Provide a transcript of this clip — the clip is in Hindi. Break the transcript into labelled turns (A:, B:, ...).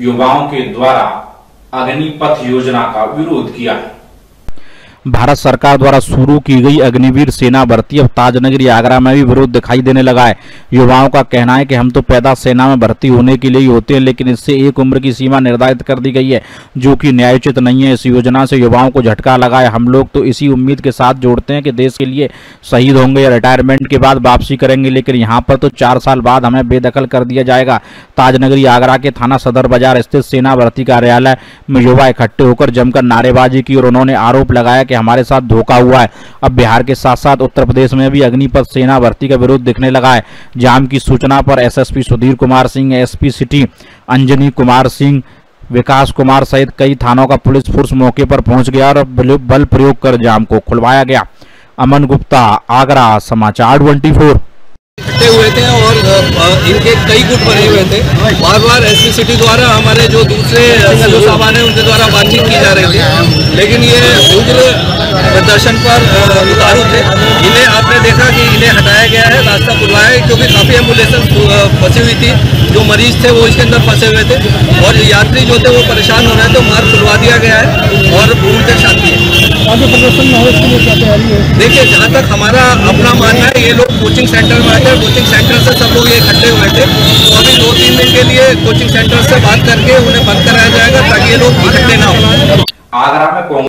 A: युवाओं के द्वारा अग्निपथ योजना का विरोध किया है।
B: भारत सरकार द्वारा शुरू की गई अग्निवीर सेना भर्ती। अब ताजनगरी आगरा में भी विरोध दिखाई देने लगा है। युवाओं का कहना है कि हम तो पैदा सेना में भर्ती होने के लिए ही होते हैं, लेकिन इससे एक उम्र की सीमा निर्धारित कर दी गई है, जो कि न्यायोचित नहीं है। इस योजना से युवाओं को झटका लगा है। हम लोग तो इसी उम्मीद के साथ जोड़ते हैं कि देश के लिए शहीद होंगे या रिटायरमेंट के बाद वापसी करेंगे, लेकिन यहाँ पर तो चार साल बाद हमें बेदखल कर दिया जाएगा। ताजनगरी आगरा के थाना सदर बाज़ार स्थित सेना भर्ती कार्यालय में युवा इकट्ठे होकर जमकर नारेबाजी की और उन्होंने आरोप लगाया कि हमारे साथ धोखा हुआ है। अब बिहार के साथ साथ उत्तर प्रदेश में भी अग्निपथ सेना भर्ती का विरोध दिखने लगा है। जाम की सूचना पर SSP Sudhir Kumar Singh, SP city Anjani Kumar Singh, Vikas Kumar सहित कई थानों का पुलिस फोर्स मौके पर पहुँच गया और बल प्रयोग कर जाम को खुलवाया गया। अमन गुप्ता, आगरा, समाचार ट्वेंटी
C: हुए थे और इनके कई गुट बने हुए थे। बार बार एसपी सिटी द्वारा हमारे जो दूसरे सदस्य साहबान हैं, उनके द्वारा बातचीत की जा रही थी। लेकिन ये उग्र प्रदर्शन पर उतारू थे। इन्हें आपने देखा कि इन्हें हटाया गया है रास्ता खुलवाया है क्योंकि काफ़ी एंबुलेंस फंसी हुई थी। जो मरीज़ थे वो इसके अंदर फंसे हुए थे। और यात्री जो थे वो परेशान हो रहे थे तो मार्ग खुलवा दिया गया है और पूर्ण तक शांति है। देखिए जहाँ तक हमारा अपना मानना है ये लोग कोचिंग सेंटर में आए थे कोचिंग सेंटर से सब लोग ये इकट्ठे हुए थे। तो अभी दो तीन दिन के लिए कोचिंग सेंटर से बात करके उन्हें बंद कराया जाएगा ताकि ये लोग
A: आगरा में कांग्रेस